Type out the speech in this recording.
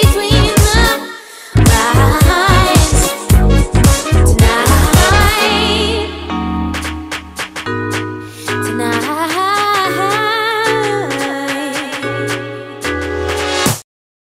sweet.